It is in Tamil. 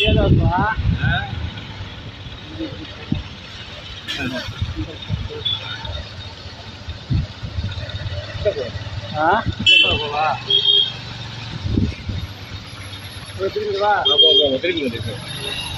புத்து போவா எடுக்க முடியாது இல்லை போட்டு முன்னாடி போட்டு